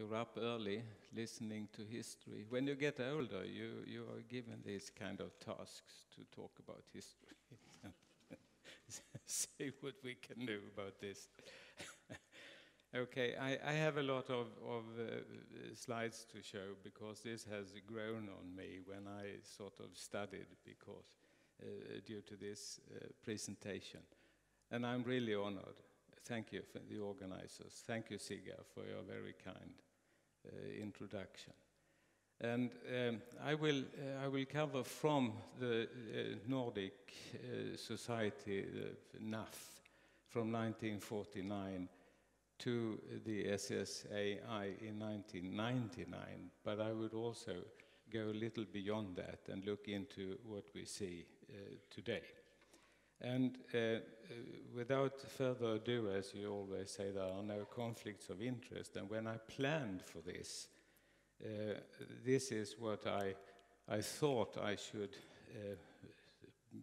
you're up early listening to history. When you get older, you, you are given these kind of tasks to talk about history. See what we can do about this. okay, I, I, have a lot of, of uh, slides to show because this has grown on me when I sort of studied because uh, due to this uh, presentation. And I'm really honored. Thank you for the organizers. Thank you, Siga, for your very kind introduction. And um, I, will, uh, I will cover from the uh, Nordic uh, Society, NAF, from 1949 to the SSAI in 1999, but I would also go a little beyond that and look into what we see uh, today. And uh, uh, without further ado, as you always say, there are no conflicts of interest. And when I planned for this, uh, this is what I, I thought I should uh,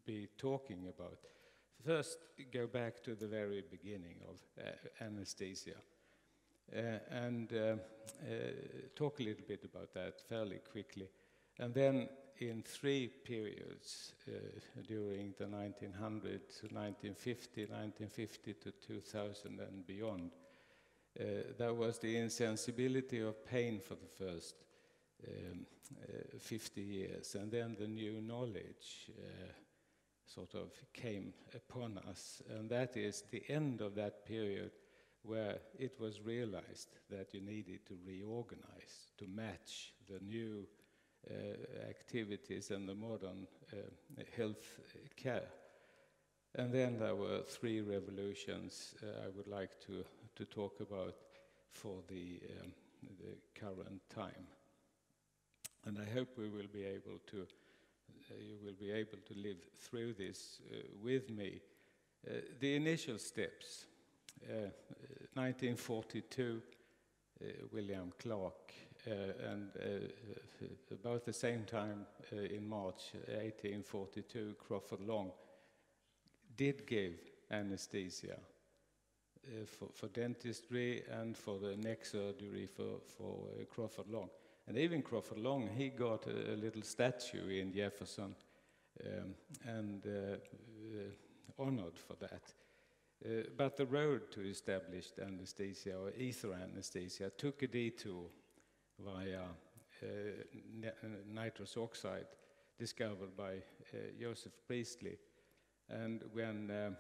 be talking about. First, go back to the very beginning of uh, anesthesia. Uh, and uh, talk a little bit about that fairly quickly. And then, in three periods during the 1900 to 1950, 1950 to 2000 and beyond, uh, there was the insensibility of pain for the first um, uh, 50 years, and then the new knowledge uh, sort of came upon us, and that is the end of that period where it was realized that you needed to reorganize to match the new uh, activities and the modern uh, health care. And then there were three revolutions uh, I would like to to talk about for the, um, the current time. And I hope we will be able to, you will be able to live through this with me. The initial steps, 1942, uh, uh, William Clark, and about the same time in March 1842, Crawford Long did give anesthesia uh, for, for, dentistry and for the neck surgery for, for uh, Crawford Long. And even Crawford Long, he got a, a little statue in Jefferson um, and uh, uh honored for that. Uh, but the road to established anesthesia or ether anesthesia took a detour via nitrous oxide discovered by Joseph Priestley. And when uh,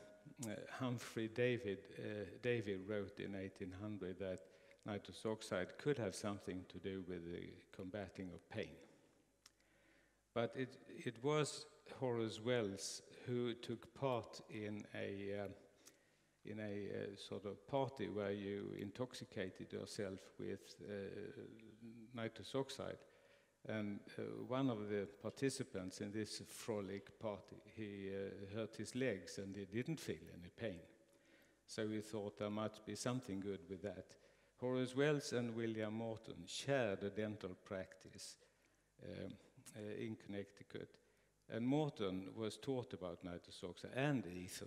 Humphrey David, Davy wrote in 1800 that nitrous oxide could have something to do with the combating of pain. But it, it was Horace Wells who took part in a, uh, in a uh, sort of party where you intoxicated yourself with uh, nitrous oxide. And uh, one of the participants in this frolic party, he uh, hurt his legs and he didn't feel any pain. So we thought there must be something good with that. Horace Wells and William Morton shared a dental practice um, uh, in Connecticut. And Morton was taught about nitrous oxide and ether.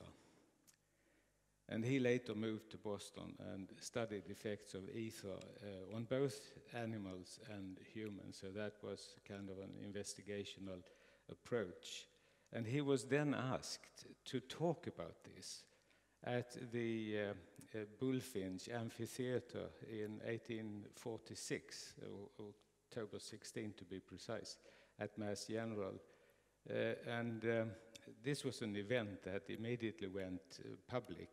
And he later moved to Boston and studied effects of ether uh, on both animals and humans. So that was kind of an investigational approach. And he was then asked to talk about this at the uh, uh, Bulfinch Amphitheater in 1846, October 16 to be precise, at Mass General. Uh, and um, this was an event that immediately went uh, public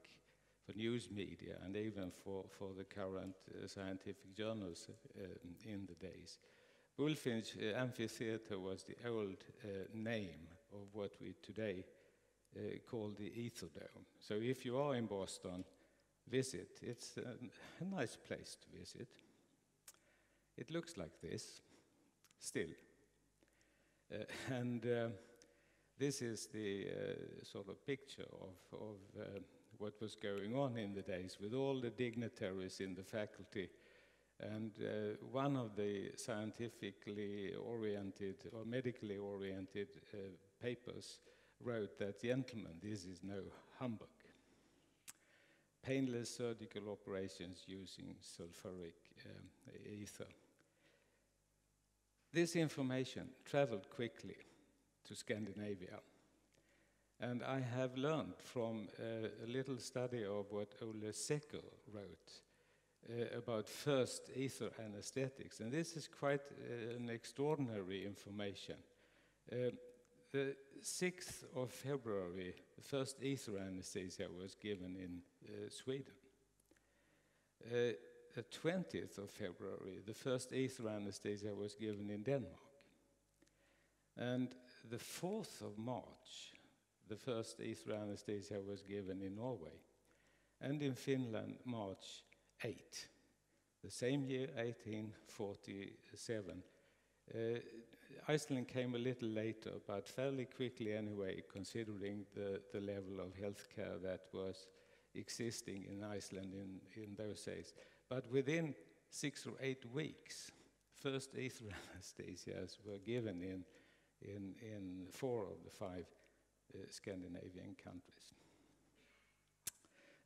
for news media and even for, for the current uh, scientific journals uh, in the days. Bulfinch uh, Amphitheater was the old uh, name of what we today uh, call the Ether Dome. So if you are in Boston, visit. It's a, a nice place to visit. It looks like this, still. Uh, and this is the sort of picture of, of what was going on in the days with all the dignitaries in the faculty. And uh, one of the scientifically oriented or medically oriented uh, papers wrote that, gentlemen, this is no humbug. painless surgical operations using sulfuric um, ether. This information traveled quickly to Scandinavia. And I have learned from a little study of what Ole Secher wrote uh, about first ether anesthetics. And this is quite uh, an extraordinary information. Uh, the 6th of February, the first ether anesthesia was given in uh, Sweden. Uh, the 20th of February, the first ether anesthesia was given in Denmark. And the 4th of March, the first ether anesthesia was given in Norway. And in Finland, March 8. The same year, 1847. Uh, Iceland came a little later, but fairly quickly anyway, considering the, the level of healthcare that was existing in Iceland in, in those days. But within six or eight weeks, first ether anesthesias were given in, in, in four of the five Scandinavian countries.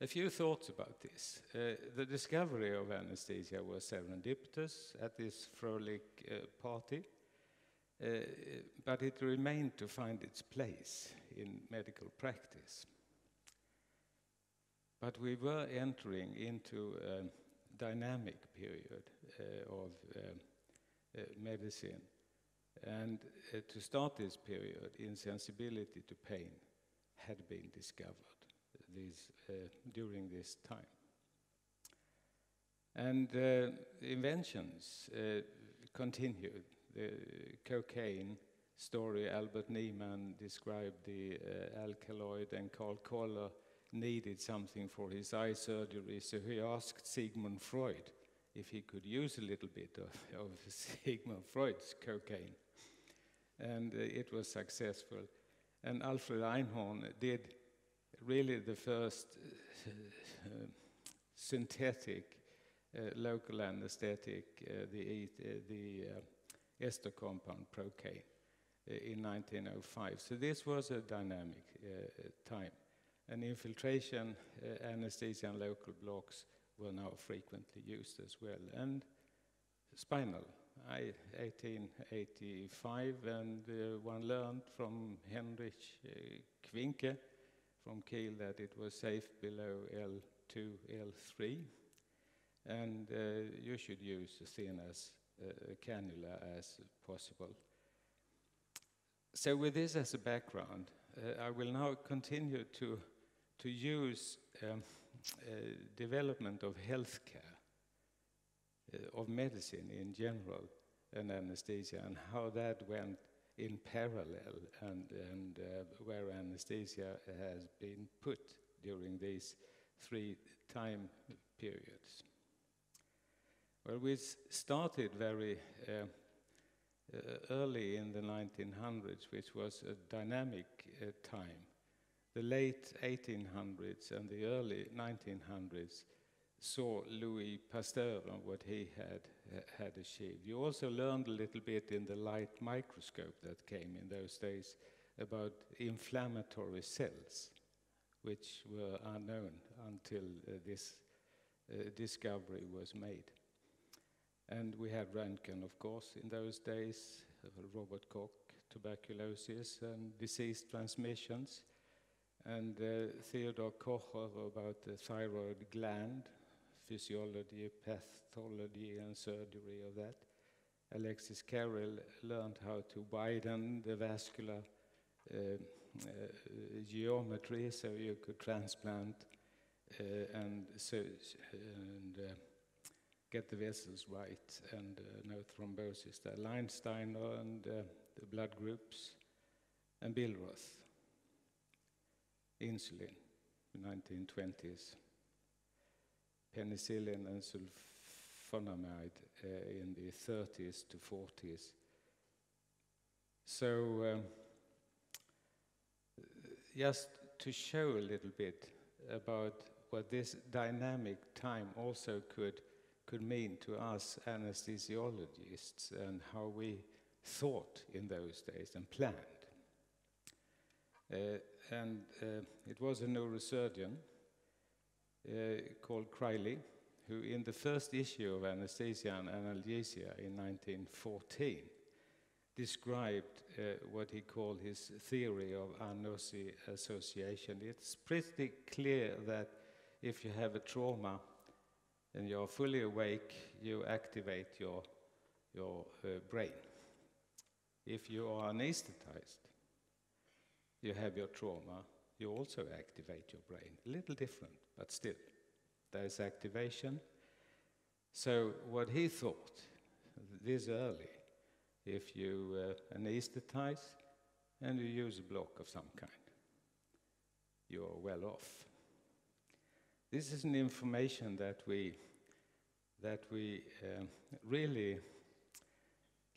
A few thoughts about this. Uh, the discovery of anesthesia was serendipitous at this frolic uh, party, uh, but it remained to find its place in medical practice. But we were entering into a dynamic period uh, of uh, uh, medicine and uh, to start this period, insensibility to pain had been discovered uh, during this time. And uh, inventions uh, continued. The cocaine story, Albert Niemann described the uh, alkaloid, and Karl Koller needed something for his eye surgery, so he asked Sigmund Freud if he could use a little bit of, of Sigmund Freud's cocaine and uh, it was successful. And Alfred Einhorn did really the first uh, synthetic uh, local anesthetic, uh, the, uh, the uh, ester compound procaine in 1905. So this was a dynamic time. And infiltration anesthesia and local blocks were now frequently used as well. And spinal 1885, and uh, one learned from Heinrich uh, Quincke from Kiel that it was safe below L2, L3, and uh, you should use as thin as a cannula as possible. So with this as a background, uh, I will now continue to, to use um, uh, development of healthcare uh, of medicine in general and anesthesia and how that went in parallel and, and uh, where anesthesia has been put during these three time periods. Well, we started very uh, uh, early in the 1900s, which was a dynamic uh, time. The late 1800s and the early 1900s saw Louis Pasteur and what he had, had achieved. You also learned a little bit in the light microscope that came in those days about inflammatory cells, which were unknown until uh, this uh, discovery was made. And we had Röntgen, of course, in those days, Robert Koch, tuberculosis and disease transmissions, and uh, Kocher about the thyroid gland physiology, pathology, and surgery of that. Alexis Carrel learned how to widen the vascular uh, uh, geometry so you could transplant uh, and, so, and uh, get the vessels right and uh, no thrombosis. There. Landsteiner and uh, the blood groups and Billroth, insulin, 1920s penicillin and sulfonamide uh, in the 30s to 40s. So, um, just to show a little bit about what this dynamic time also could, could mean to us anesthesiologists and how we thought in those days and planned. Uh, and uh, it was a neurosurgeon uh, called Crile, who in the first issue of Anesthesia and Analgesia in 1914 described uh, what he called his theory of anosy association. It's pretty clear that if you have a trauma and you're fully awake, you activate your, your uh, brain. If you are anesthetized, you have your trauma, you also activate your brain. A little different, but still, there's activation. So, what he thought this early, if you uh, anesthetize and you use a block of some kind, you're well off. This is an information that we, that we um, really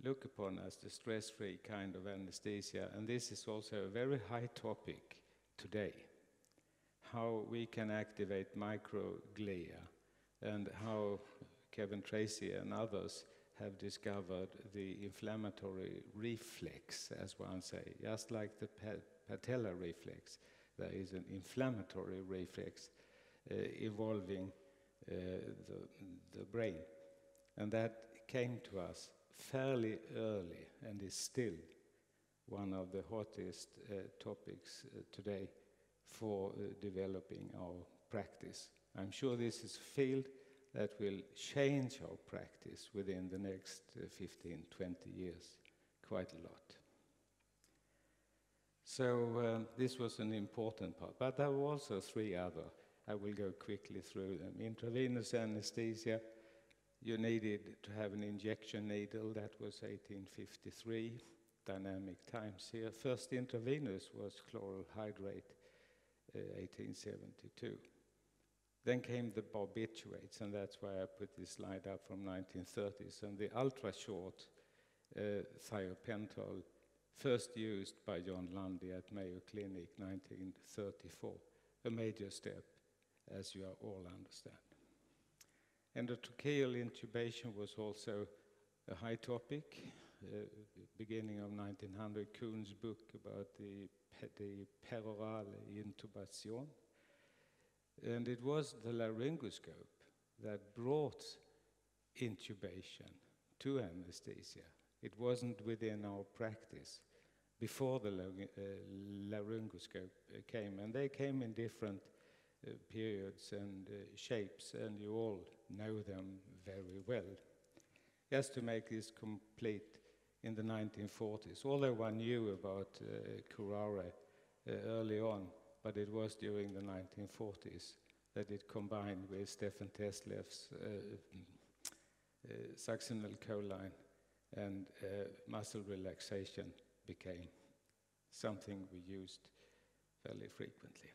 look upon as the stress free kind of anesthesia, and this is also a very high topic today how we can activate microglia and how Kevin Tracey and others have discovered the inflammatory reflex, as one say, just like the patellar reflex. There is an inflammatory reflex uh, involving uh, the, the brain. And that came to us fairly early and is still one of the hottest uh, topics uh, today for uh, developing our practice. I'm sure this is a field that will change our practice within the next uh, 15, 20 years quite a lot. So um, this was an important part, but there were also three other I will go quickly through them. Intravenous anesthesia, you needed to have an injection needle, that was 1853. Dynamic times here. First intravenous was chloral hydrate, 1872. Then came the barbiturates, and that's why I put this slide up from 1930s. And the ultra short uh, thiopental, first used by John Lundy at Mayo Clinic, 1934, a major step as you all understand. Endotracheal intubation was also a high topic. Uh, beginning of 1900, Kuhn's book about the, the perorale intubation. And it was the laryngoscope that brought intubation to anesthesia. It wasn't within our practice before the uh, laryngoscope came, and they came in different uh, periods and uh, shapes, and you all know them very well. Just to make this complete, in the 1940s, although one knew about uh, curare uh, early on, but it was during the 1940s that it combined with Stefan Thesleff's uh, uh, succinyl choline and muscle relaxation became something we used fairly frequently.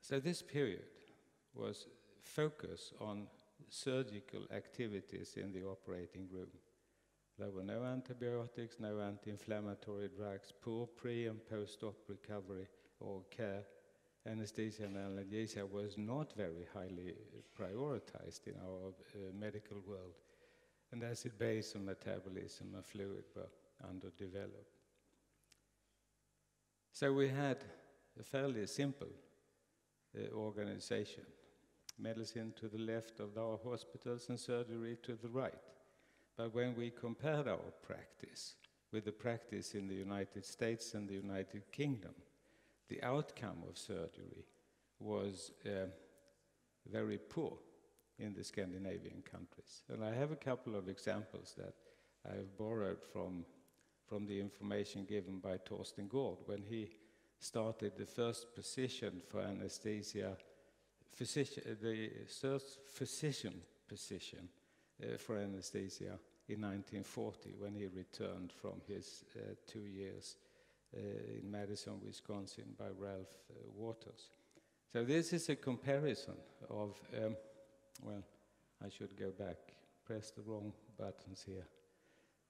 So this period was focus on surgical activities in the operating room. There were no antibiotics, no anti-inflammatory drugs, poor pre and post-op recovery or care. Anesthesia and analgesia was not very highly prioritized in our uh, medical world, and acid-base and metabolism and fluid were underdeveloped. So we had a fairly simple uh, organization. Medicine to the left of our hospitals and surgery to the right. But when we compare our practice with the practice in the United States and the United Kingdom, the outcome of surgery was uh, very poor in the Scandinavian countries. And I have a couple of examples that I have borrowed from, from the information given by Torsten Gordh when he started the first position for anesthesia, physician, the first physician position uh, for anesthesia in 1940 when he returned from his uh, two years uh, in Madison, Wisconsin by Ralph uh, Waters. So this is a comparison of, um, well, I should go back, press the wrong buttons here.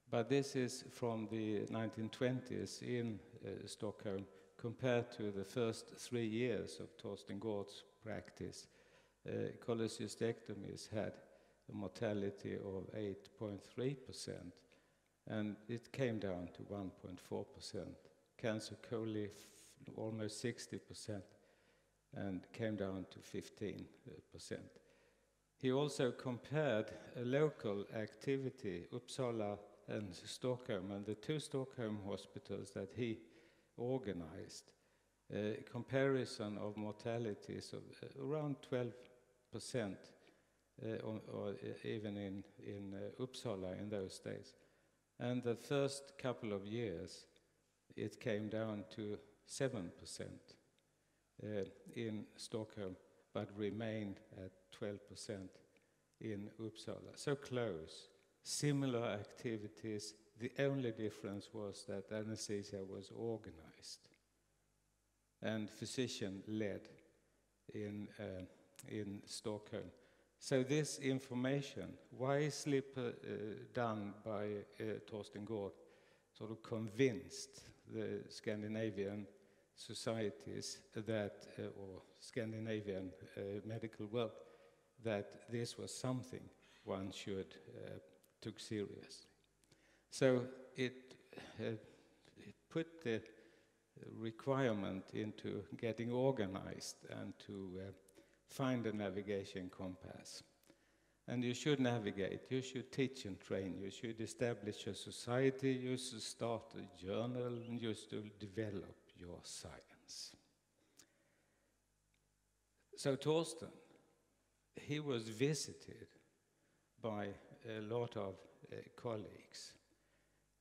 But this is from the 1920s in uh, Stockholm compared to the first three years of Torsten Gordh's practice, uh, cholecystectomies had a mortality of 8.3%, and it came down to 1.4%. Cancer coli, almost 60%. and came down to 15%. He also compared a local activity, Uppsala and Stockholm, and the two Stockholm hospitals that he organized, comparison of mortalities of uh, around 12%, uh, or, or, even in, in Uppsala in those days. And the first couple of years, it came down to 7% uh, in Stockholm, but remained at 12% in Uppsala. So close, similar activities. The only difference was that anesthesia was organized and physician led in, uh, in Stockholm. So this information, wisely uh, done by uh, Torsten Gordh, sort of convinced the Scandinavian societies that, uh, or Scandinavian uh, medical world, that this was something one should uh, took seriously. So it, uh, it put the requirement into getting organized and to uh, find a navigation compass. And you should navigate, you should teach and train, you should establish a society, you should start a journal, and you should develop your science. So Torsten, he was visited by a lot of uh, colleagues.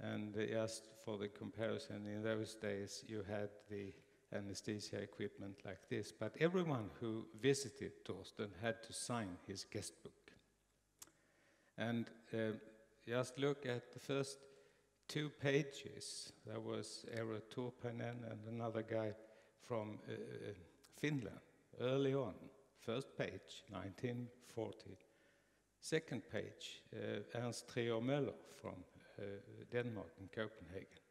And just for the comparison, in those days you had the anesthesia equipment like this, but everyone who visited Torsten had to sign his guest book. And uh, just look at the first two pages. There was Eero Turpainen and another guy from uh, uh, Finland early on. First page, 1940. Second page, uh, Ernst Trier Mørch from Denmark in Copenhagen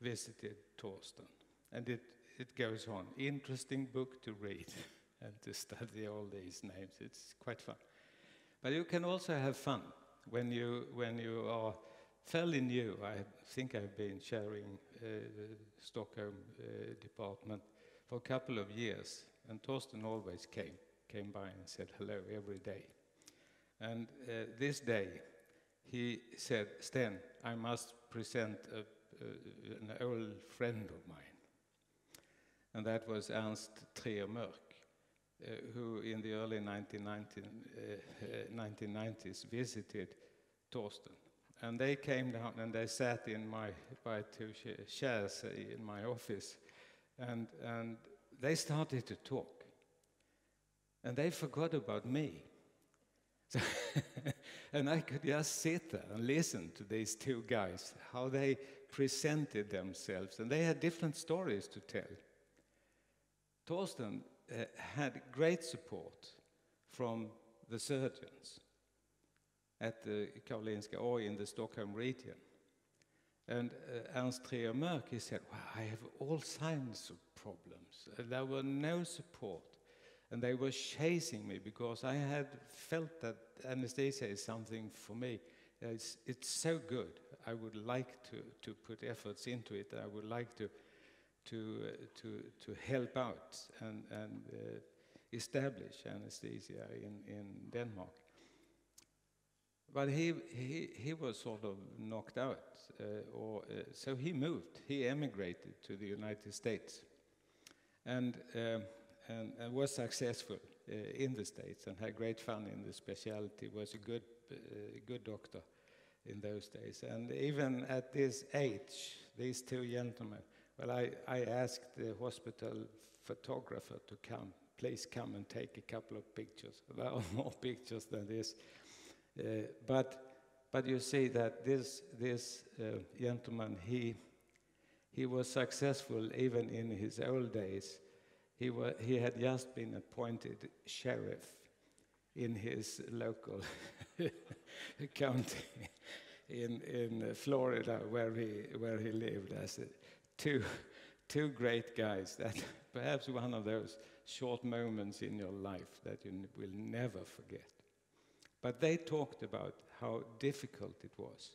visited Torsten. And it, it goes on. Interesting book to read and to study all these names. It's quite fun. But you can also have fun when you, when you are fairly new. I think I've been chairing uh, the Stockholm uh, department for a couple of years, and Torsten always came, came by and said hello every day. And uh, this day, he said, Sten, I must present a, an old friend of mine. And that was Ernst Trier uh, who in the early 1919, uh, 1990s visited Torsten. And they came down and they sat in my, by two chairs in my office. And, and they started to talk. And they forgot about me. So and I could just sit there and listen to these two guys, how they presented themselves. And they had different stories to tell. Torsten uh, had great support from the surgeons at the Karolinska or in the Stockholm region. And uh, Ernst Trier Mørch, he said, well, I have all kinds of problems. Uh, there were no support. And they were chasing me because I had felt that anesthesia is something for me. It's, it's so good. I would like to, to put efforts into it. I would like to, to, uh, to, to help out and, and uh, establish anesthesia in, in Denmark. But he, he, he was sort of knocked out, uh, or, uh, so he moved. He emigrated to the United States and, uh, and, and, was successful uh, in the States and had great fun in the specialty, was a good, uh, good doctor in those days. And even at this age, these two gentlemen, well, I, I asked the hospital photographer to come, please come and take a couple of pictures. Are more pictures than this. Uh, but, but you see that this, this uh, gentleman, he, he was successful even in his old days. He, wa- he had just been appointed sheriff in his local county in, in Florida where he, where he lived as a, two, two great guys. That perhaps one of those short moments in your life that you will never forget. But they talked about how difficult it was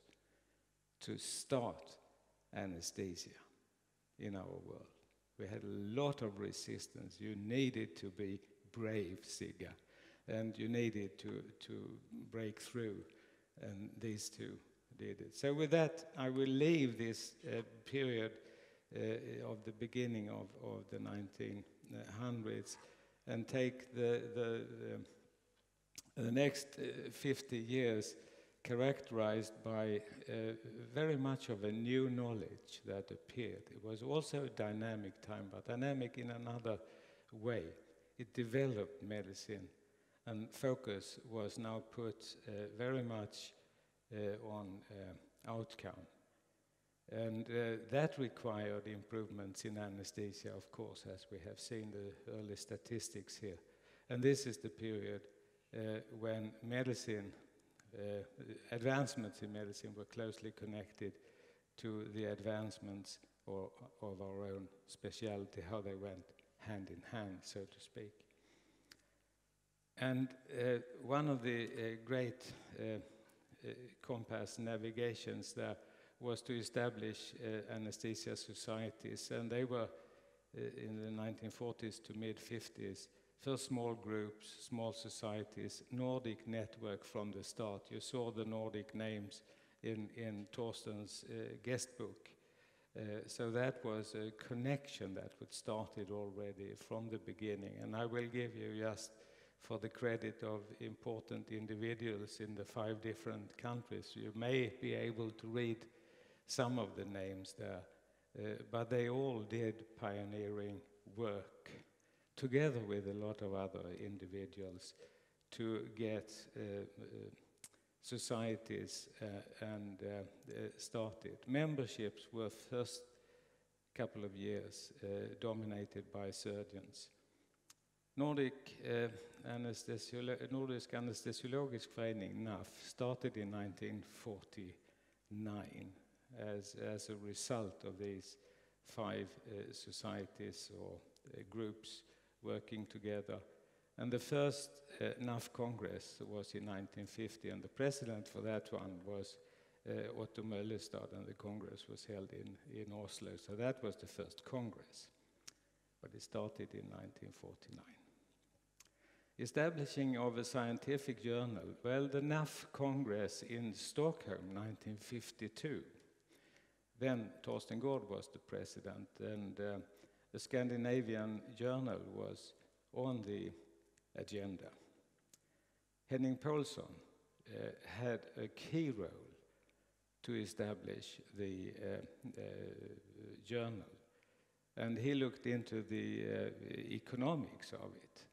to start anesthesia in our world. We had a lot of resistance. You needed to be brave, Sigga, and you needed to, to break through, and these two did it. So, with that, I will leave this uh, period uh, of the beginning of, of the 1900s and take the, the, the, the next uh, 50 years characterized by uh, very much of a new knowledge that appeared. It was also a dynamic time, but dynamic in another way. It developed medicine, and focus was now put uh, very much uh, on uh, outcome. And uh, that required improvements in anesthesia, of course, as we have seen the early statistics here. And this is the period uh, when medicine advancements in medicine were closely connected to the advancements or, of our own specialty, how they went hand in hand, so to speak. And uh, one of the uh, great uh, uh, compass navigations there was to establish uh, anesthesia societies, and they were in the 1940s to mid 50s First small groups, small societies, Nordic network from the start. You saw the Nordic names in, in Torsten's uh, guest book. Uh, so that was a connection that was started already from the beginning. And I will give you just for the credit of important individuals in the five different countries. You may be able to read some of the names there, uh, but they all did pioneering work together with a lot of other individuals to get uh, uh, societies uh, and started. Memberships were first couple of years dominated by surgeons. Nordic uh, Anestesiolo Nordisk Anestesiologisk Förening, NAF, started in 1949 as, as a result of these five uh, societies or uh, groups working together. And the first uh, NAF Congress was in 1950, and the president for that one was uh, Otto Möllestad, and the Congress was held in, in Oslo. So that was the first Congress, but it started in 1949. Establishing of a scientific journal. Well, the NAF Congress in Stockholm, 1952. Then Torsten Gordh was the president, and uh, the Scandinavian Journal was on the agenda. Henning Poulsen uh, had a key role to establish the uh, uh, journal, and he looked into the uh, economics of it.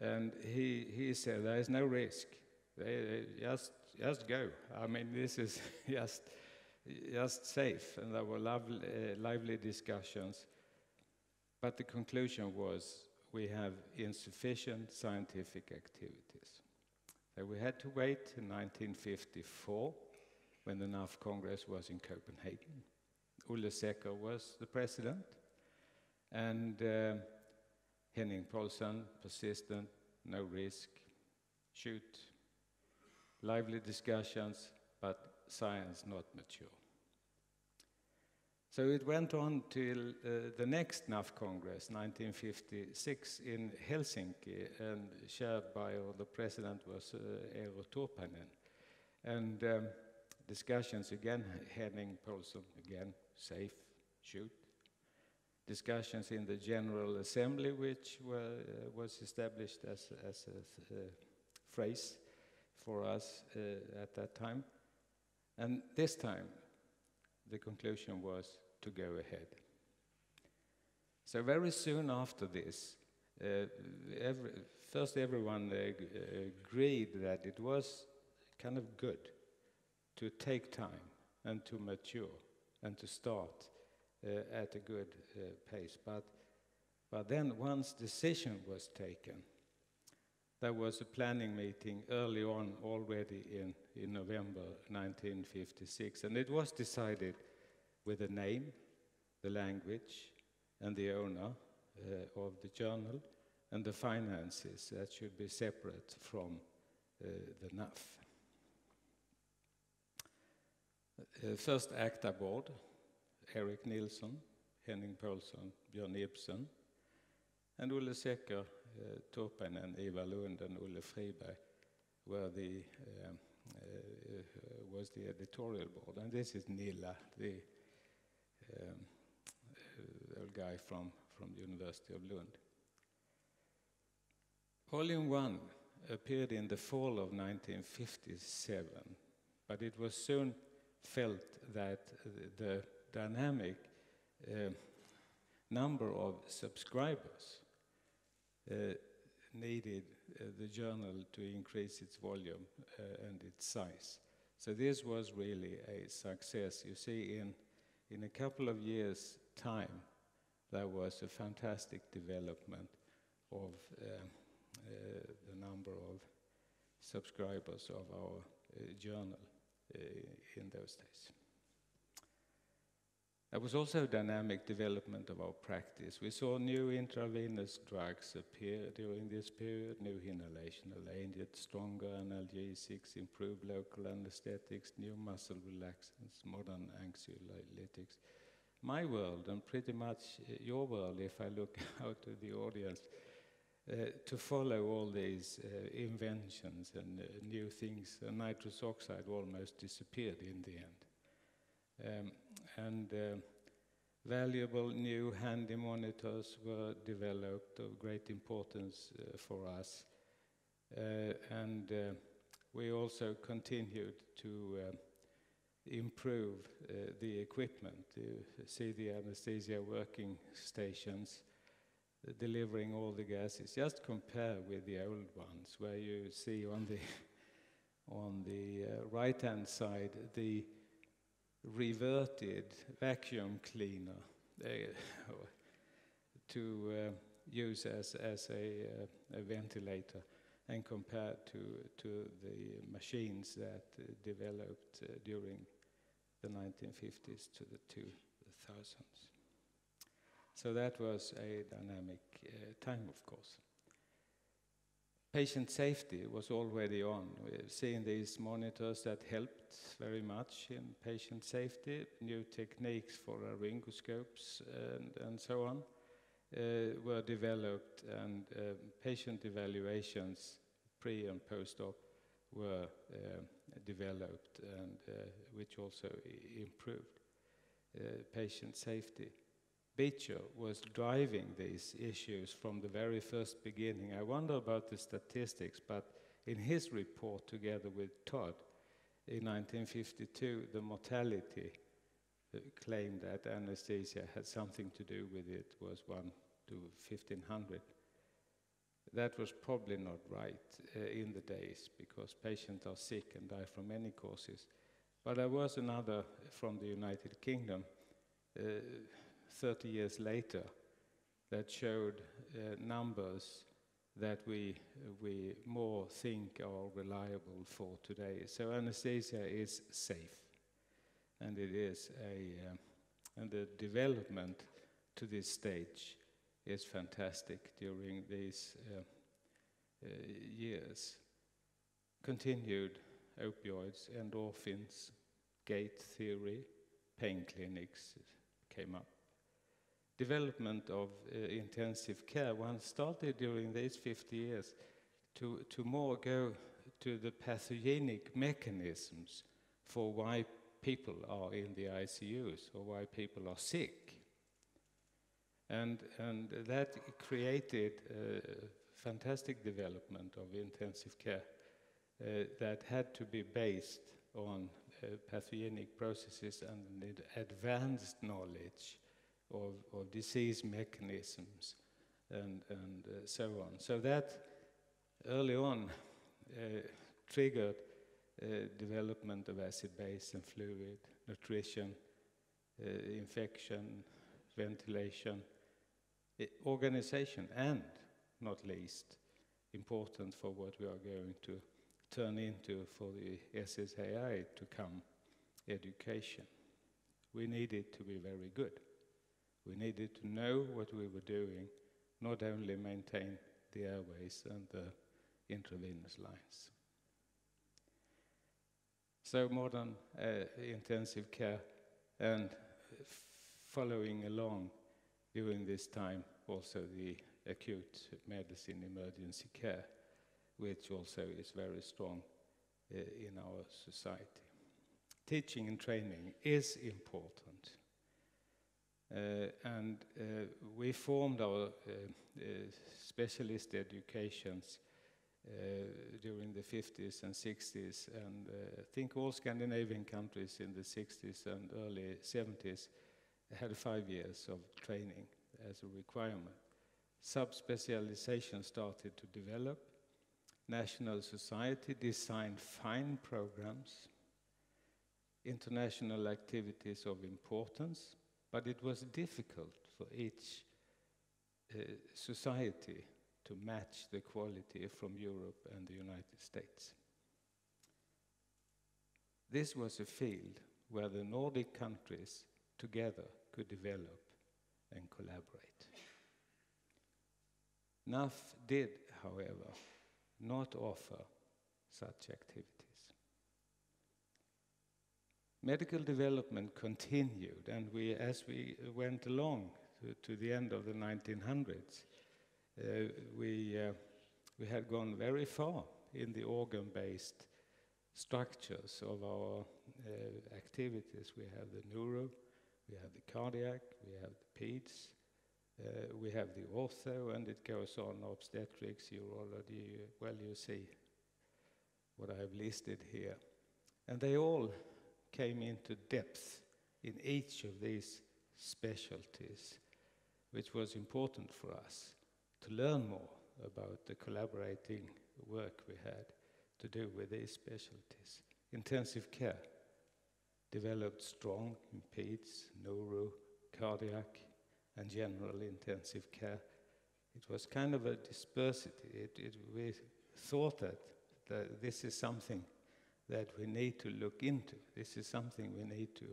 And he, he said, There is no risk. They just, just go. I mean, this is just, just safe. And there were lovely, uh, lively discussions but the conclusion was we have insufficient scientific activities. So we had to wait in 1954 when the NAF Congress was in Copenhagen. Olle Secher was the president, and uh, Henning Poulsen, persistent, no risk, shoot, lively discussions, but science not mature. So it went on till uh, the next NAF Congress, 1956, in Helsinki, and chaired by, or the president was uh, Eero Turpainen. And um, discussions again, Henning Poulsen again, safe, shoot. Discussions in the General Assembly, which were, uh, was established as, as a uh, phrase for us uh, at that time. And this time, the conclusion was to go ahead. So very soon after this, uh, every, first everyone uh, agreed that it was kind of good to take time and to mature and to start uh, at a good uh, pace. But, but then once decision was taken, there was a planning meeting early on already in, in November 1956, and it was decided with the name, the language, and the owner uh, of the journal, and the finances that should be separate from uh, the NAF. Uh, first ACTA board, Eric Nilsson, Henning Poulsen, Björn Ibsen, and Ole Secher, Torpainen, Ivar Lund, and Ulle Friberg were the um, uh, was the editorial board, and this is Nilla, the um, uh, guy from from the University of Lund. Volume one appeared in the fall of 1957, but it was soon felt that the dynamic uh, number of subscribers needed uh, the journal to increase its volume uh, and its size. So this was really a success. You see, in, in a couple of years' time, there was a fantastic development of uh, uh, the number of subscribers of our uh, journal uh, in those days. There was also dynamic development of our practice. We saw new intravenous drugs appear during this period, new inhalational agents, stronger analgesics, improved local anesthetics, new muscle relaxants, modern anxiolytics. My world, and pretty much your world, if I look out to the audience, uh, to follow all these uh, inventions and uh, new things, nitrous oxide almost disappeared in the end. Um, and uh, valuable new handy monitors were developed of great importance uh, for us. Uh, and uh, we also continued to uh, improve uh, the equipment, to see the anesthesia working stations delivering all the gases. Just compare with the old ones, where you see on the on the right-hand side the reverted vacuum cleaner uh, to use as, as a, uh, a, ventilator and compared to, to the machines that uh, developed uh, during the 1950s to the 2000s. So that was a dynamic time, of course. Patient safety was already on. We've seen these monitors that helped very much in patient safety, new techniques for laryngoscopes and, and so on uh, were developed, and uh, patient evaluations pre and post op were uh, developed, and uh, which also improved uh, patient safety. Beecher was driving these issues from the very first beginning. I wonder about the statistics, but in his report together with Todd in 1952, the mortality uh, claimed that anesthesia had something to do with it was 1 to 1500. That was probably not right uh, in the days because patients are sick and die from many causes. But there was another from the United Kingdom. Uh, 30 years later that showed uh, numbers that we, we more think are reliable for today. So anesthesia is safe, and it is a, uh, and the development to this stage is fantastic during these uh, uh years. Continued opioids, endorphins, gate theory, pain clinics came up development of uh, intensive care, one started during these 50 years to, to more go to the pathogenic mechanisms for why people are in the ICUs or why people are sick. And, and that created a fantastic development of intensive care uh, that had to be based on uh, pathogenic processes and advanced knowledge of, of disease mechanisms and, and uh, so on. So that early on uh, triggered uh, development of acid base and fluid, nutrition, uh, infection, ventilation, organization, and not least, important for what we are going to turn into for the SSAI to come, education. We need it to be very good. We needed to know what we were doing, not only maintain the airways and the intravenous lines. So modern uh, intensive care and following along during this time also the acute medicine emergency care, which also is very strong uh, in our society. Teaching and training is important. Uh, and uh, we formed our uh, specialist educations during the 50s and 60s, and I think all Scandinavian countries in the 60s and early 70s had five years of training as a requirement. Subspecialization started to develop. National society designed fine programs, international activities of importance, but it was difficult for each uh, society to match the quality from Europe and the United States. This was a field where the Nordic countries together could develop and collaborate. NAF did, however, not offer such activities. Medical development continued, and we, as we went along to, to the end of the 1900s, uh, we, uh, we had gone very far in the organ-based structures of our uh, activities. We have the neuro, we have the cardiac, we have the peds, uh, we have the ortho, and it goes on obstetrics, urology. Well, you see what I have listed here. And they all came into depth in each of these specialties, which was important for us to learn more about the collaborating work we had to do with these specialties. Intensive care developed strong in peds, neuro, cardiac, and general intensive care. It was kind of a dispersity. It, it, we thought that, that this is something that we need to look into. This is something we need to,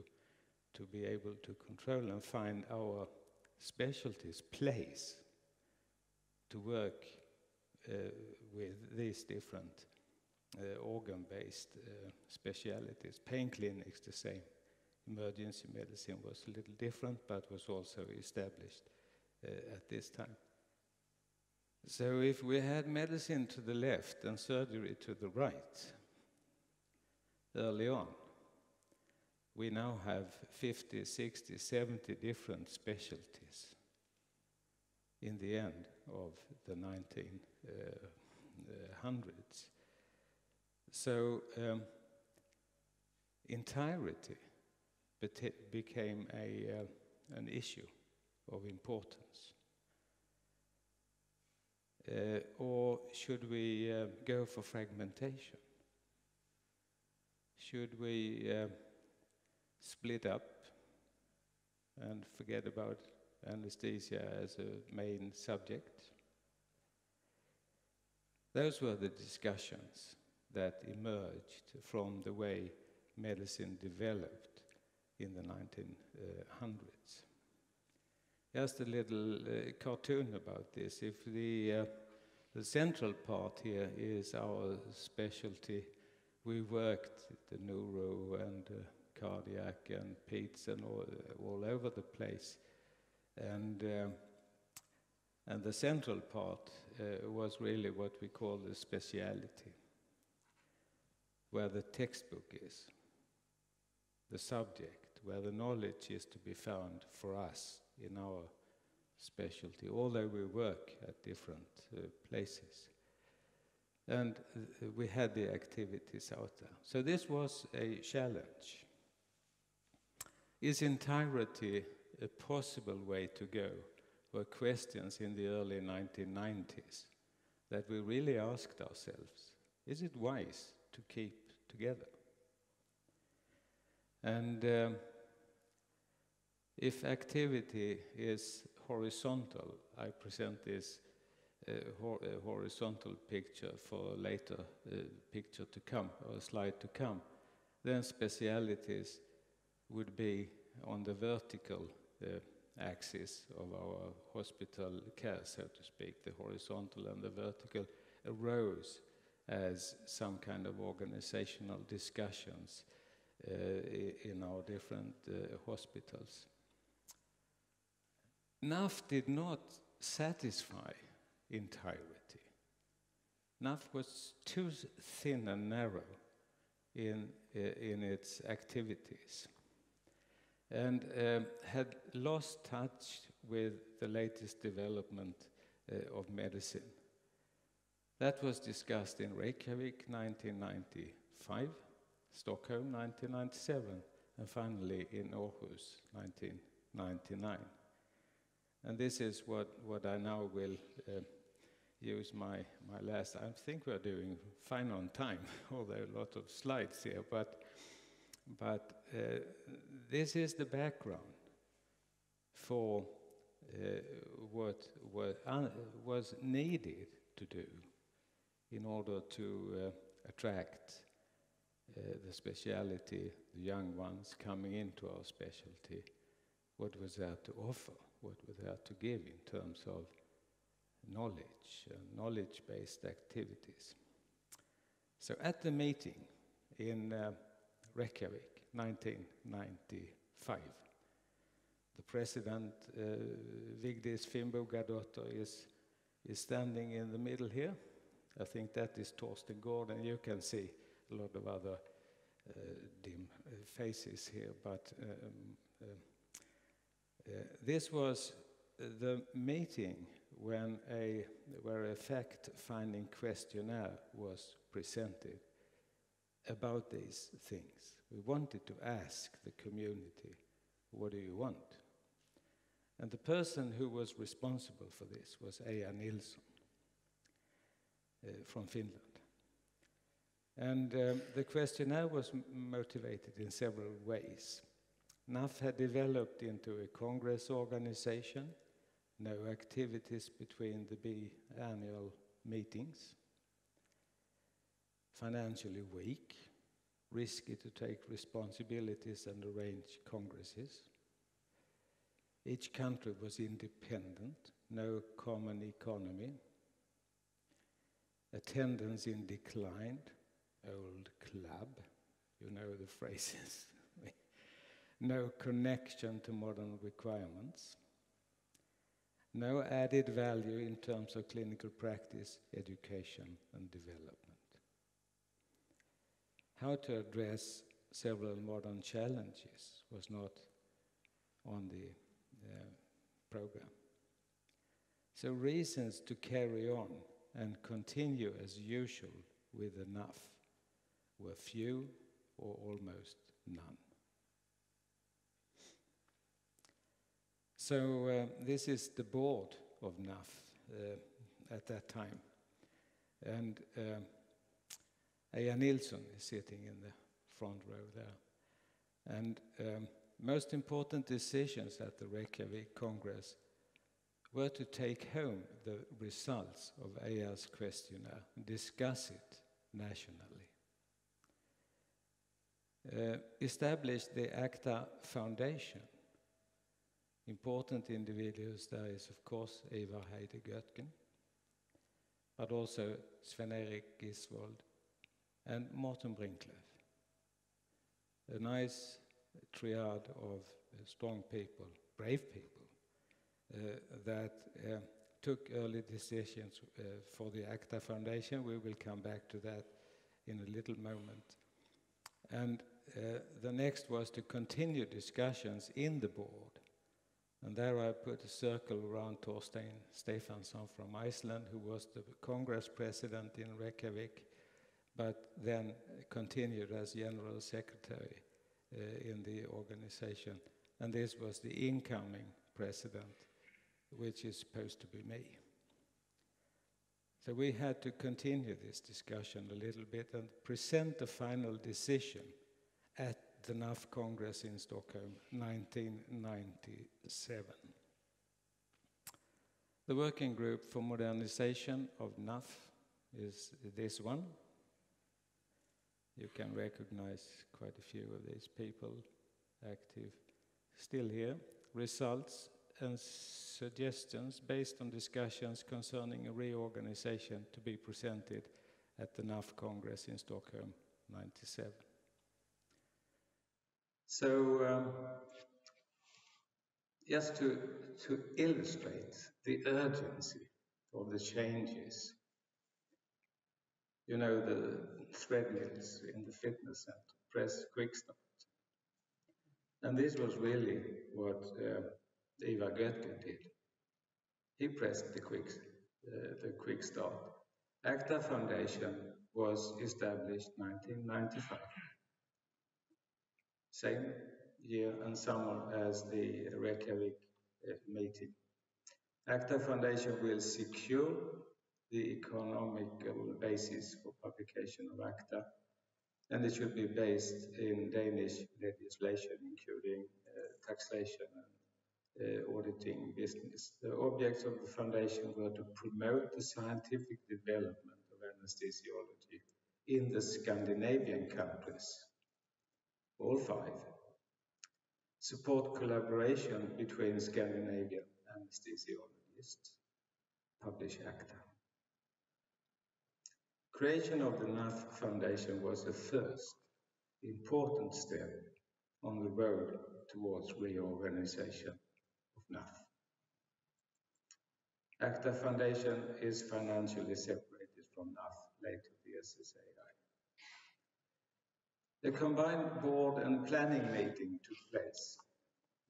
to be able to control and find our specialties place to work uh, with these different uh, organ-based uh, specialities. Pain clinics, the same. Emergency medicine was a little different, but was also established uh, at this time. So if we had medicine to the left and surgery to the right, early on, we now have 50, 60, 70 different specialties in the end of the 1900s. So um, entirety became a, uh, an issue of importance. Uh, or should we uh, go for fragmentation? Should we uh, split up and forget about anesthesia as a main subject? Those were the discussions that emerged from the way medicine developed in the 1900s. Just a little uh, cartoon about this. If the, uh, the central part here is our specialty, we worked the neuro and uh, cardiac and peds and all, all over the place. And, uh, and the central part uh, was really what we call the speciality where the textbook is, the subject, where the knowledge is to be found for us in our specialty, although we work at different uh, places. And we had the activities out there. So this was a challenge. Is entirety a possible way to go? Were questions in the early 1990s that we really asked ourselves. Is it wise to keep together. And um, if activity is horizontal, I present this hor horizontal picture for a later uh, picture to come, or a slide to come, then specialities would be on the vertical uh, axis of our hospital care, so to speak. The horizontal and the vertical arose as some kind of organizational discussions uh, in our different uh, hospitals. NAF did not satisfy entirety. NAF was too thin and narrow in, in its activities and um, had lost touch with the latest development uh, of medicine. That was discussed in Reykjavik 1995, Stockholm 1997, and finally in Aarhus 1999. And this is what, what I now will uh, use my, my last. I think we're doing fine on time, although a lot of slides here, but, but uh, this is the background for uh, what, what uh, was needed to do in order to uh, attract uh, the speciality, the young ones coming into our specialty, what was there to offer, what was there to give in terms of knowledge, uh, knowledge-based activities. So at the meeting in uh, Reykjavik, 1995, the president, uh, Vigdis Finnbogadottir, is, is standing in the middle here. I think that is Torsten Gordh, and you can see a lot of other uh, dim uh, faces here, but um, uh, uh, this was the meeting when a, where a fact-finding questionnaire was presented about these things. We wanted to ask the community, what do you want? And the person who was responsible for this was Eija Nilsson uh, from Finland. And um, the questionnaire was motivated in several ways. NAF had developed into a congress organization no activities between the biannual meetings, financially weak, risky to take responsibilities and arrange congresses. Each country was independent, no common economy. Attendance in decline, old club, you know the phrases. no connection to modern requirements no added value in terms of clinical practice, education, and development. How to address several modern challenges was not on the uh, program. So, reasons to carry on and continue as usual with enough were few or almost none. So uh, this is the board of NAF uh, at that time. And uh, Eija Nilsson is sitting in the front row there. And um, most important decisions at the Reykjavik Congress were to take home the results of Eija's questionnaire and discuss it nationally. Uh, establish the ACTA Foundation Important individuals there is, of course, Ivar Heide Götgen, but also Sven Erik Gisvold and Morten Brinkløv. A nice triad of strong people, brave people, uh, that uh, took early decisions uh, for the ACTA Foundation. We will come back to that in a little moment. And uh, the next was to continue discussions in the board and there I put a circle around Torstein Stefansson from Iceland, who was the Congress president in Reykjavik, but then continued as General Secretary uh, in the organization. And this was the incoming president, which is supposed to be me. So we had to continue this discussion a little bit and present the final decision at the NAF Congress in Stockholm, 1997. The working group for modernization of NAF is this one. You can recognize quite a few of these people active still here. Results and suggestions based on discussions concerning a reorganization to be presented at the NAF Congress in Stockholm 97. So um, just to, to illustrate the urgency of the changes. You know, the treadmills in the fitness center, press quick start. And this was really what uh, Ivar Götke did. He pressed the quick, uh, the quick start. ACTA Foundation was established 1995. Same year and summer as the Reykjavik uh, meeting. ACTA Foundation will secure the economic basis for publication of ACTA, and it should be based in Danish legislation, including uh, taxation and uh, auditing business. The objects of the foundation were to promote the scientific development of anesthesiology in the Scandinavian countries, all five, support collaboration between Scandinavian anesthesiologists, publish ACTA. Creation of the NAF Foundation was the first important step on the road towards reorganization of NAF. ACTA Foundation is financially separated from NAF, later the SSAI. The combined board and planning meeting took place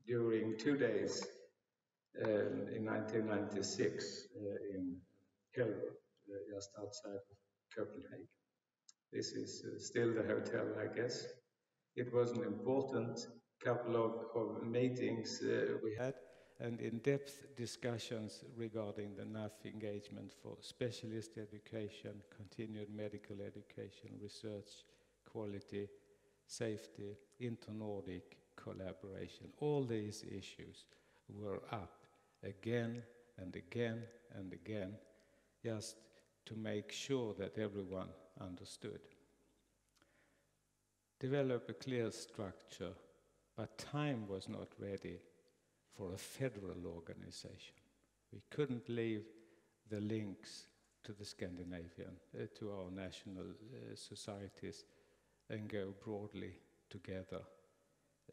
during two days um, in 1996 uh, in Hellerup, uh, just outside of Copenhagen. This is uh, still the hotel, I guess. It was an important couple of, of meetings uh, we had and in-depth discussions regarding the NAF engagement for specialist education, continued medical education, research, quality, safety, inter-Nordic collaboration. All these issues were up again and again and again, just to make sure that everyone understood. Develop a clear structure, but time was not ready for a federal organization. We couldn't leave the links to the Scandinavian, uh, to our national uh, societies, and go broadly together,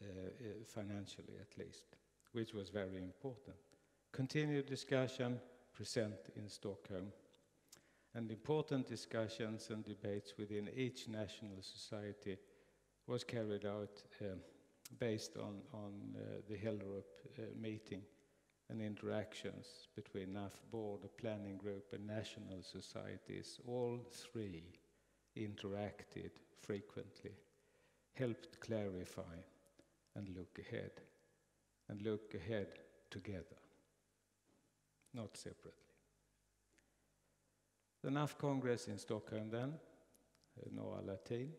uh, uh, financially at least, which was very important. Continued discussion, present in Stockholm, and important discussions and debates within each national society was carried out um, based on, on uh, the Hellerup uh, meeting and interactions between NAF board, the planning group, and national societies. All three interacted frequently, helped clarify and look ahead, and look ahead together, not separately. The NAF Congress in Stockholm then, uh, Norra Latin,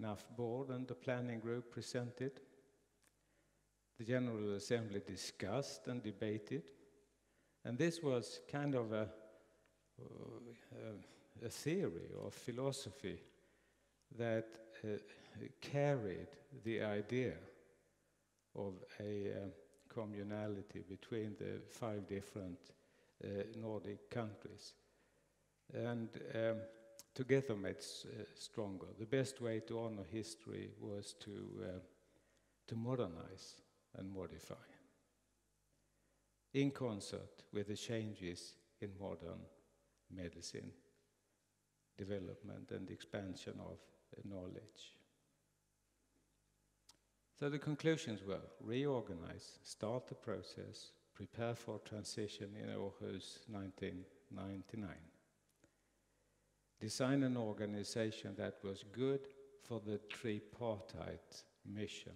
NAF board and the planning group presented. The General Assembly discussed and debated. And this was kind of a, uh, a theory or philosophy that uh, carried the idea of a uh, communality between the five different uh, Nordic countries. And um, together made uh, stronger. The best way to honor history was to, uh, to modernize and modify in concert with the changes in modern medicine development and expansion of knowledge. So the conclusions were reorganize, start the process, prepare for transition in Aarhus 1999. Design an organization that was good for the tripartite mission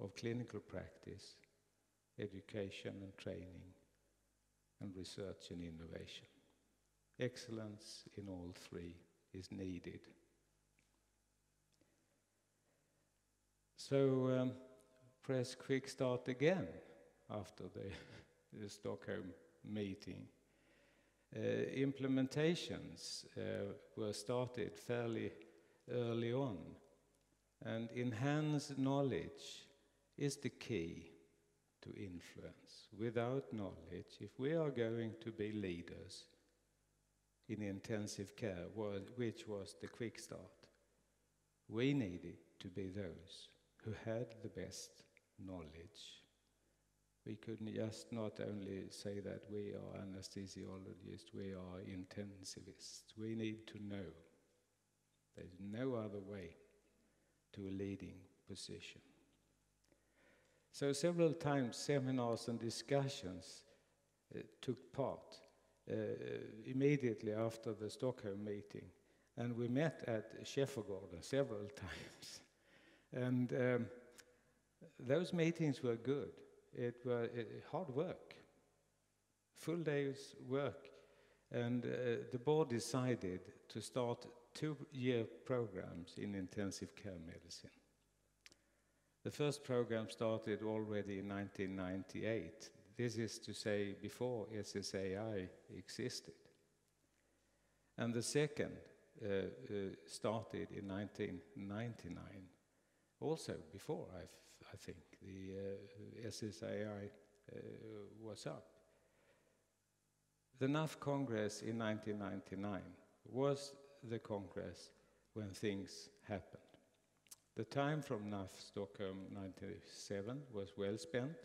of clinical practice, education and training, and research and innovation. Excellence in all three is needed. So, um, press quick start again after the, the Stockholm meeting. Uh, implementations uh, were started fairly early on, and enhanced knowledge is the key to influence. Without knowledge, if we are going to be leaders in intensive care, which was the quick start, we needed to be those who had the best knowledge We could just not only say that we are anesthesiologists, we are intensivists. We need to know. There's no other way to a leading position. So several times seminars and discussions uh, took part uh, immediately after the Stockholm meeting. And we met at Schæffergården several times. And um, those meetings were good. It was hard work, full day's work. And uh, the board decided to start two year programs in intensive care medicine. The first program started already in 1998. This is to say, before SSAI existed. And the second uh, uh, started in 1999, also before, I, I think, the uh, SSAI uh, was up. The NAF Congress in 1999 was the Congress when things happened. The time from NAF Stockholm 97 was well spent,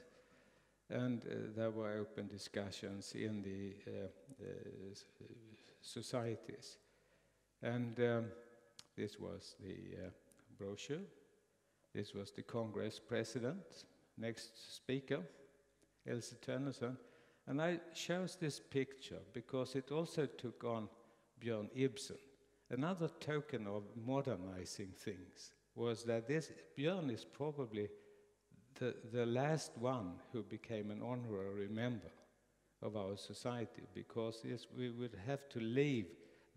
and uh, there were open discussions in the uh, uh, societies. And um, this was the uh, brochure. This was the Congress president. Next speaker, Else Tønnesen. And I chose this picture because it also took on Björn Ibsen. Another token of modernizing things was that this Björn is probably the, the last one who became an honorary member of our society because yes, we would have to leave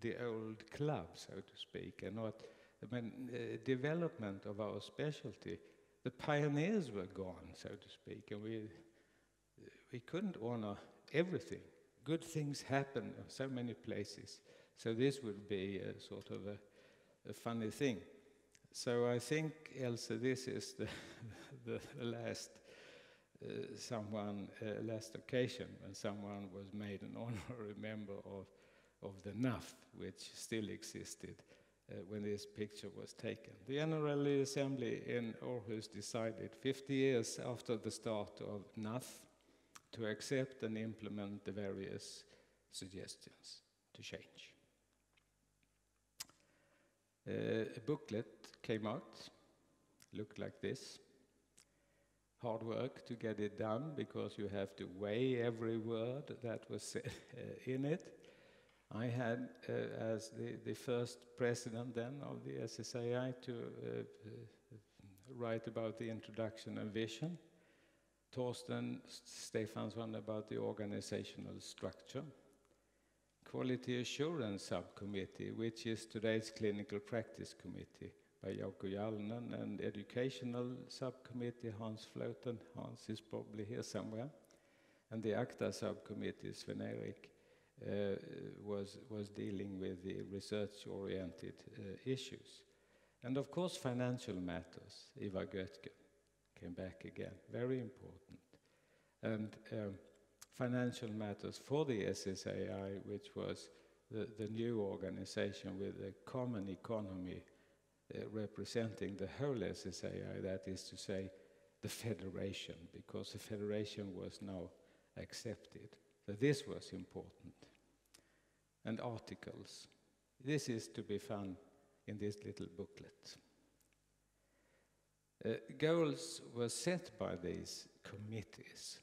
the old club, so to speak, and not, I mean, uh, development of our specialty. The pioneers were gone, so to speak, and we, we couldn't honor everything. Good things happen in so many places. So this would be a sort of a, a funny thing. So I think, Else, this is the, the, last uh, someone, uh, last occasion when someone was made an honorary member of, of the NAF, which still existed when this picture was taken. The General Assembly in Aarhus decided 50 years after the start of NAF to accept and implement the various suggestions to change. Uh, a booklet came out, looked like this. Hard work to get it done because you have to weigh every word that was uh, in it. I had, uh, as the, the first president then of the SSAI, to uh, uh, write about the introduction and vision. Torsten Stefansson about the organizational structure Quality Assurance Subcommittee, which is today's Clinical Practice Committee by Jouko Jalonen, and Educational Subcommittee, Hans Flaatten. Hans is probably here somewhere. And the ACTA Subcommittee, Sven Erik, uh, was, was dealing with the research-oriented uh, issues. And of course, financial matters. Ivar Götgen came back again, very important. And um, financial matters for the SSAI, which was the, the new organization with a common economy uh, representing the whole SSAI, that is to say, the federation, because the federation was now accepted. So this was important. And articles. This is to be found in this little booklet. Uh, goals were set by these committees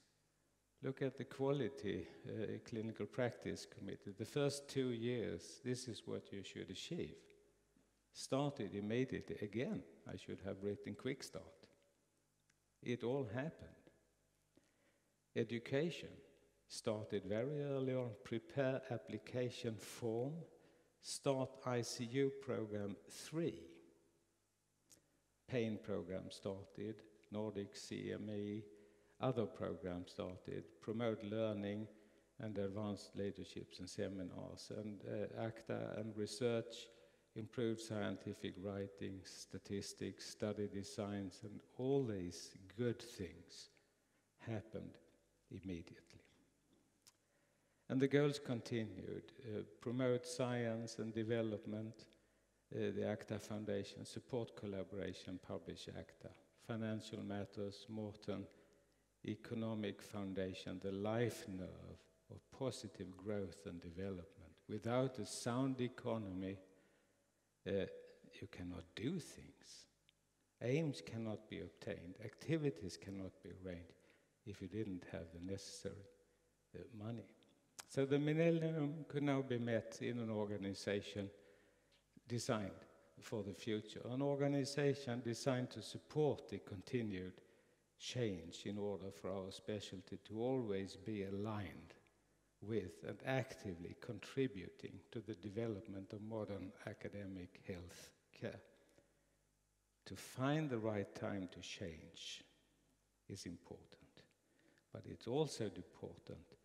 Look at the quality uh, clinical practice committee. The first two years, this is what you should achieve. Started immediately. Again, I should have written quick start. It all happened. Education started very early on. Prepare application form. Start ICU program three. Pain program started. Nordic CME other programs started, promote learning and advanced leaderships and seminars, and uh, ACTA and research, improved scientific writing, statistics, study designs, and all these good things happened immediately. And the goals continued, uh, promote science and development, uh, the ACTA Foundation, support collaboration, publish ACTA, financial matters, Morten, economic foundation, the life nerve of positive growth and development. Without a sound economy, uh, you cannot do things. Aims cannot be obtained, activities cannot be arranged if you didn't have the necessary uh, money. So the millennium could now be met in an organization designed for the future, an organization designed to support the continued change in order for our specialty to always be aligned with and actively contributing to the development of modern academic health care. To find the right time to change is important, but it's also important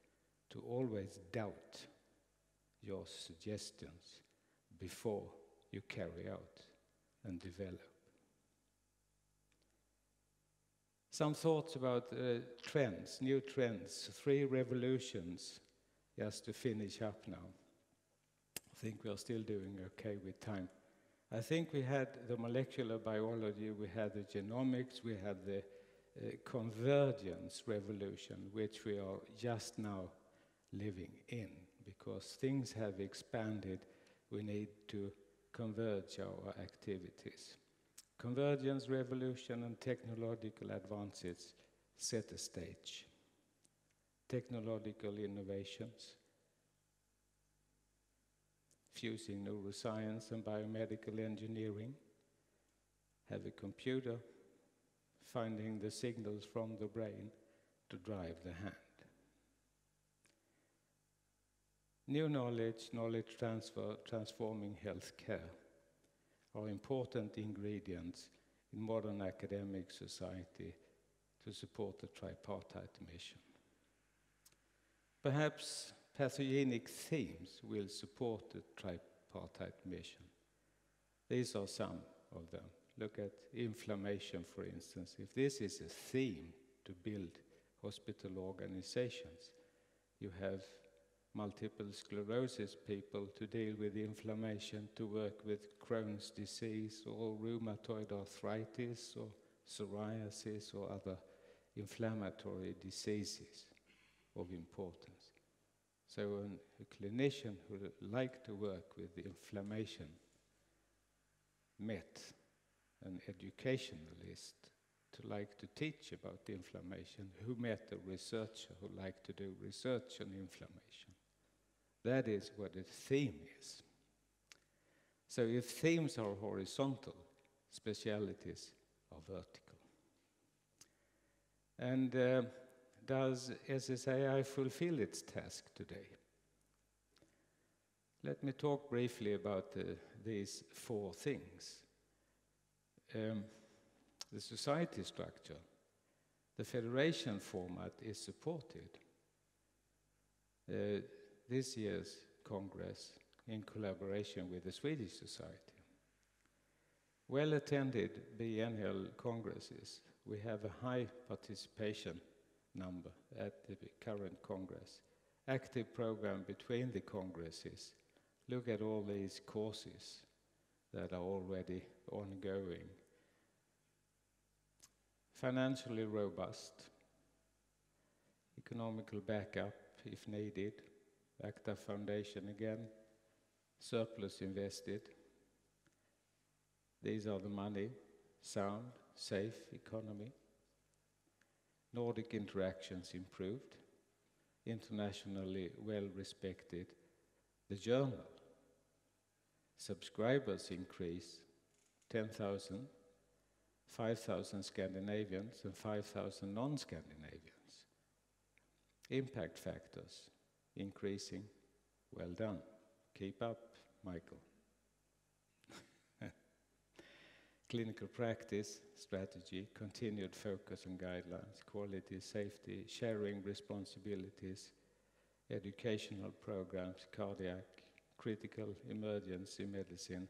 to always doubt your suggestions before you carry out and develop. Some thoughts about uh, trends, new trends, three revolutions, just to finish up now. I think we are still doing okay with time. I think we had the molecular biology, we had the genomics, we had the uh, convergence revolution, which we are just now living in. Because things have expanded, we need to converge our activities. Convergence, revolution, and technological advances set the stage. Technological innovations, fusing neuroscience and biomedical engineering, have a computer finding the signals from the brain to drive the hand. New knowledge, knowledge transfer, transforming healthcare are important ingredients in modern academic society to support the tripartite mission. Perhaps pathogenic themes will support the tripartite mission. These are some of them. Look at inflammation, for instance. If this is a theme to build hospital organizations, you have multiple sclerosis people to deal with inflammation, to work with Crohn's disease or rheumatoid arthritis or psoriasis or other inflammatory diseases of importance. So an, a clinician who would like to work with the inflammation met an educationalist to like to teach about inflammation who met a researcher who liked to do research on inflammation. That is what a theme is. So if themes are horizontal, specialities are vertical. And uh, does SSAI fulfill its task today? Let me talk briefly about uh, these four things. Um, the society structure, the federation format is supported. Uh, this year's Congress in collaboration with the Swedish Society. Well attended biennial congresses. We have a high participation number at the current Congress. Active program between the congresses. Look at all these courses that are already ongoing. Financially robust, economical backup if needed, Acta Foundation again, surplus invested. These are the money, sound, safe economy. Nordic interactions improved, internationally well respected. The journal, subscribers increase 10,000, 5,000 Scandinavians and 5,000 non Scandinavians. Impact factors, increasing. Well done. Keep up, Michael. Clinical practice, strategy, continued focus on guidelines, quality, safety, sharing responsibilities, educational programs, cardiac, critical emergency medicine,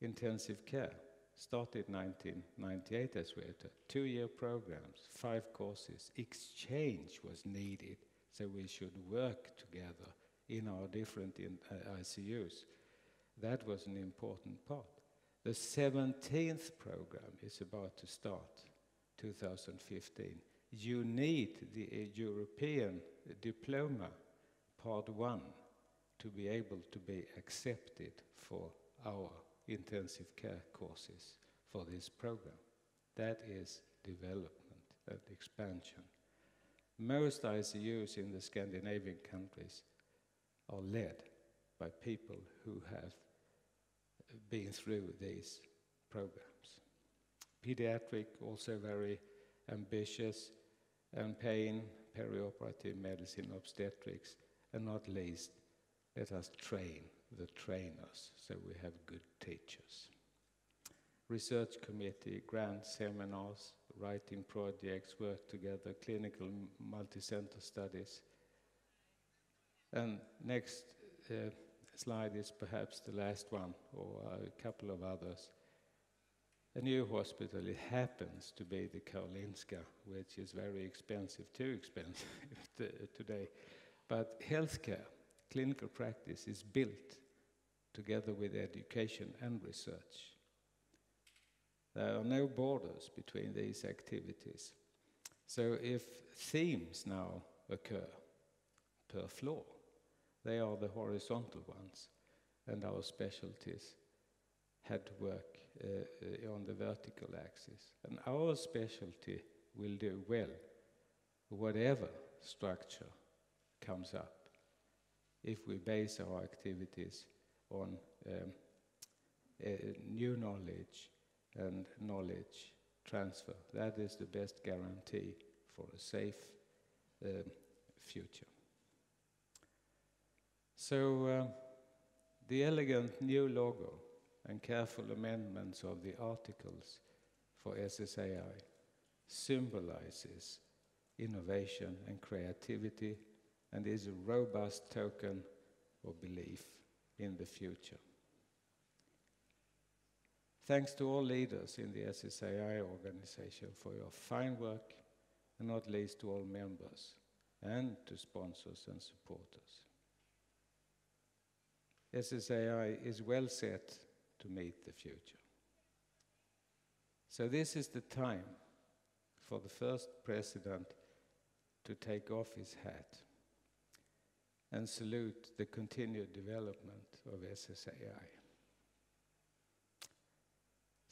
intensive care. Started 1998 as we had two-year programs, five courses. Exchange was needed so we should work together in our different in, uh, ICUs. That was an important part. The 17th program is about to start, 2015. you need the uh, European diploma, part one, to be able to be accepted for our intensive care courses for this program. That is development and expansion. Most ICUs in the Scandinavian countries are led by people who have been through these programs. Pediatric, also very ambitious, and pain, perioperative medicine, obstetrics, and not least, let us train the trainers so we have good teachers. Research committee, grant seminars, writing projects, work together, clinical multi-center studies. And next uh, slide is perhaps the last one, or a couple of others. A new hospital, it happens to be the Karolinska, which is very expensive, too expensive today. But healthcare, clinical practice is built together with education and research. There are no borders between these activities. So if themes now occur per floor, they are the horizontal ones, and our specialties had to work uh, uh, on the vertical axis. And our specialty will do well whatever structure comes up if we base our activities on um, uh, new knowledge and knowledge transfer. That is the best guarantee for a safe um, future. So, uh, the elegant new logo and careful amendments of the articles for SSAI symbolizes innovation and creativity and is a robust token of belief in the future. Thanks to all leaders in the SSAI organization for your fine work, and not least to all members and to sponsors and supporters. SSAI is well set to meet the future. So this is the time for the first president to take off his hat and salute the continued development of SSAI.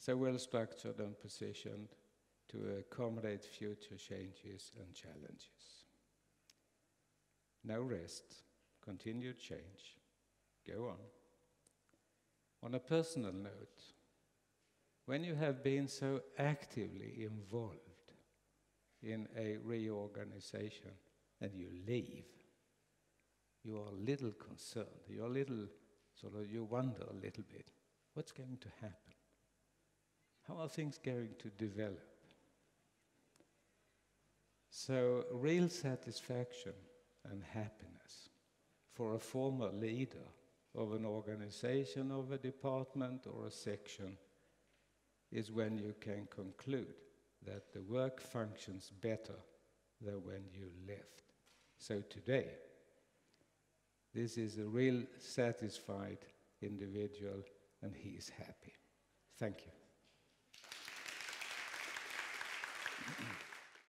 So well structured and positioned to accommodate future changes and challenges. No rest, continued change. Go on. On a personal note, when you have been so actively involved in a reorganization and you leave, you are a little concerned. You're a little, sort of, you wonder a little bit what's going to happen? How are things going to develop? So, real satisfaction and happiness for a former leader of an organization, of a department, or a section is when you can conclude that the work functions better than when you left. So today, this is a real satisfied individual and he is happy. Thank you.